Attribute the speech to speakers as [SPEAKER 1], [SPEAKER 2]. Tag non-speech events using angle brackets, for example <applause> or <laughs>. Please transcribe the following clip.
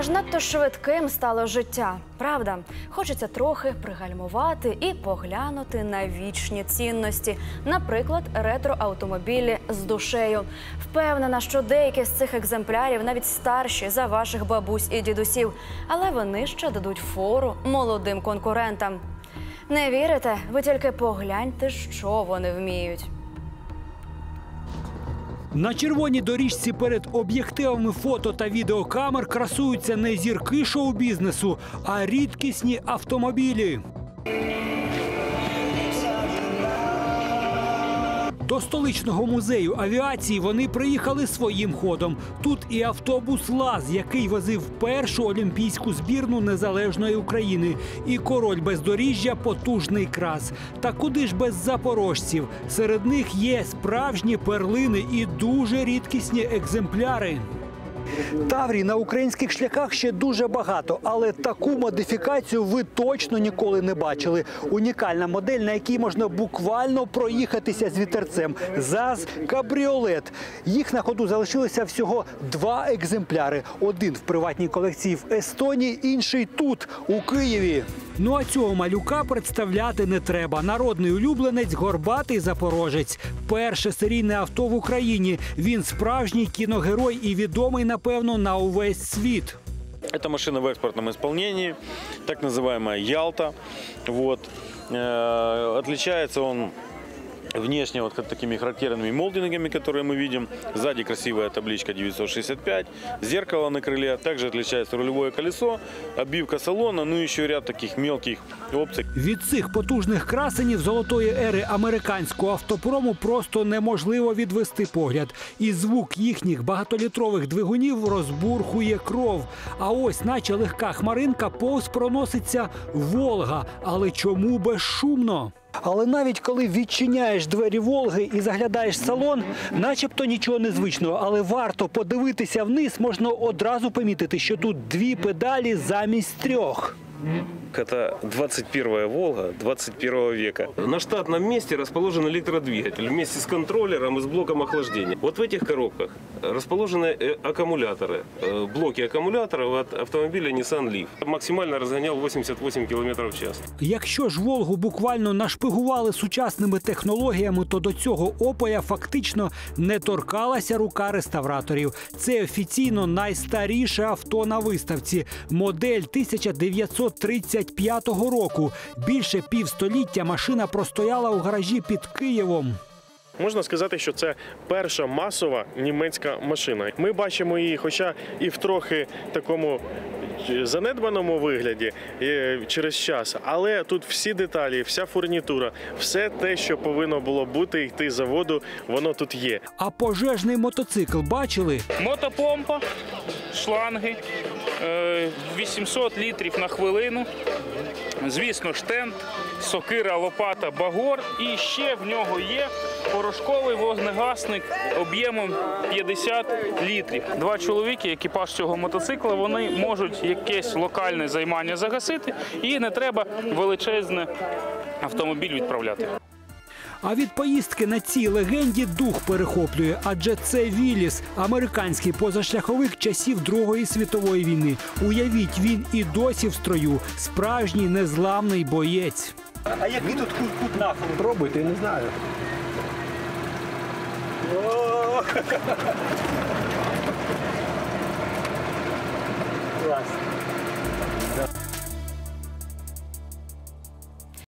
[SPEAKER 1] Аж надто швидким стало життя. Правда, хочеться трохи пригальмувати і поглянути на вічні цінності, наприклад, ретроавтомобілі з душею. Впевнена, що деякі з цих екземплярів навіть старші за ваших бабусь і дідусів, але вони ще дадуть фору молодим конкурентам. Не вірите? Ви тільки погляньте, що вони вміють.
[SPEAKER 2] На червоній доріжці перед об'єктивами фото та відеокамер красуються не зірки шоу-бізнесу, а рідкісні автомобілі. До столичного музею авіації вони приїхали своїм ходом. Тут і автобус ЛАЗ, який возив першу олімпійську збірну незалежної України, і король бездоріжжя потужний крас. Та куди ж без запорожців? Серед них є справжні перлини і дуже рідкісні екземпляри. Таврій на українських шляхах ще дуже багато, але таку модифікацію ви точно ніколи не бачили. Унікальна модель, на якій можна буквально проїхатися з вітерцем. ЗАЗ Кабріолет. Їх на ходу залишилося всього два екземпляри. Один в приватній колекції в Естонії, інший тут, у Києві. Ну а цього малюка представляти не треба. Народний улюбленець горбатий запорожець. Перше серійне авто в Україні. Він справжній кіногерой і відомий, напевно, на увесь світ.
[SPEAKER 3] Это машина в экспортном исполнении, так называемая Ялта. Вот. Э, Отличается он внешне вот такими характерными молдингами, которые мы видим. Сзади красивая табличка 965, зеркало на крыле. Также отличается рулевое колесо, обивка салона, ну и еще ряд таких мелких опций.
[SPEAKER 2] Від цих потужних красенів золотої ери американського автопрому просто неможливо відвести погляд. І звук їхніх багатолітрових двигунів розбурхує кров. А ось, наче легка хмаринка, повз проноситься Волга. Але чому безшумно? Але навіть коли відчиняєш двері Волги і заглядаєш салон, начебто нічого незвичного, але варто подивитися вниз, можна одразу помітити, що тут дві педалі замість трьох
[SPEAKER 3] Это 21 Волга 21 века.
[SPEAKER 4] На штатном месте расположен электродвигатель вместе с контроллером и с блоком охлаждения. Вот в этих коробках расположены э, аккумуляторы, э, блоки аккумуляторов от автомобиля Nissan Leaf. Максимально разгонял 88 км в час.
[SPEAKER 2] Якщо ж Волгу буквально нашпигували сучасними технологіями, то до цього опоя фактично не торкалася рука реставраторів. Це офіційно найстаріше авто на виставці. Модель 1935 року. Більше півстоліття машина простояла у гаражі під Києвом.
[SPEAKER 5] Можна сказати, що це перша масова німецька машина. Ми бачимо її, хоча і в трохи такому е, занедбаному вигляді е, через час, але тут всі деталі, вся фурнітура, все те, що повинно було бути йти заводу, воно тут є.
[SPEAKER 2] А пожежний мотоцикл бачили?
[SPEAKER 6] Мотопомпа, шланги, е, 800 літрів на хвилину. Звісно, штенд, сокира, лопата, багор. І ще в нього є порошковий вогнегасник об'ємом 50 літрів. Два чоловіки, екіпаж цього мотоцикла, вони можуть якесь локальне займання загасити, і не треба величезне автомобіль відправляти.
[SPEAKER 2] А від поїздки на цій легенді дух перехоплює, адже це Віліс, американський позашляховик часів Другої світової війни. Уявіть, він і досі в строю, справжній незламний боєць. А який тут кут, кут нахилу?
[SPEAKER 7] Пробуйте, я не знаю. <laughs>
[SPEAKER 2] Клас.